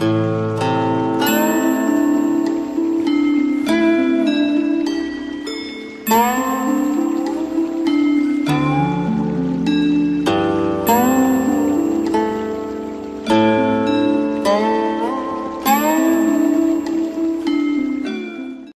Música